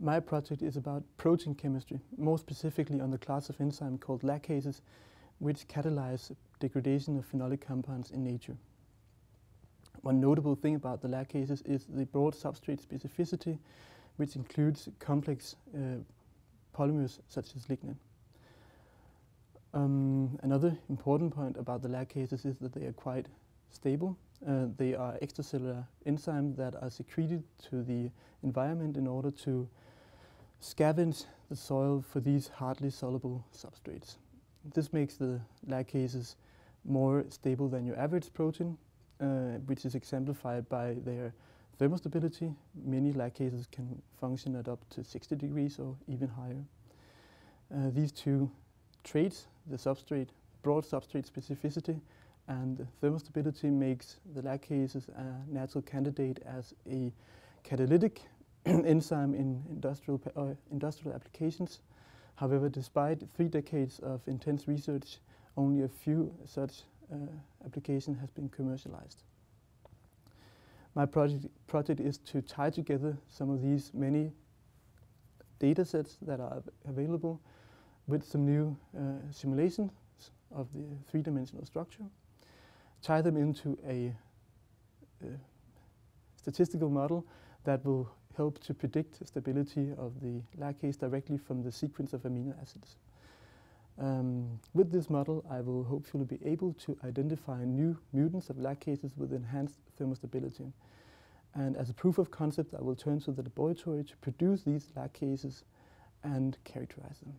My project is about protein chemistry, more specifically on the class of enzyme called laccases, which catalyze degradation of phenolic compounds in nature. One notable thing about the laccases is the broad substrate specificity, which includes complex uh, polymers such as lignin. Um, another important point about the laccases is that they are quite stable. Uh, they are extracellular enzymes that are secreted to the environment in order to scavenge the soil for these hardly soluble substrates. This makes the laccases more stable than your average protein, uh, which is exemplified by their thermostability. Many laccases can function at up to 60 degrees or even higher. Uh, these two traits, the substrate, broad substrate specificity and thermostability makes the laccases a natural candidate as a catalytic enzyme in industrial, uh, industrial applications. However, despite three decades of intense research, only a few such uh, applications has been commercialized. My project, project is to tie together some of these many data sets that are available with some new uh, simulations of the three-dimensional structure, tie them into a, statistical model that will help to predict stability of the laccase directly from the sequence of amino acids. Um, with this model, I will hopefully be able to identify new mutants of laccases with enhanced thermostability. And as a proof of concept, I will turn to the laboratory to produce these laccases and characterize them.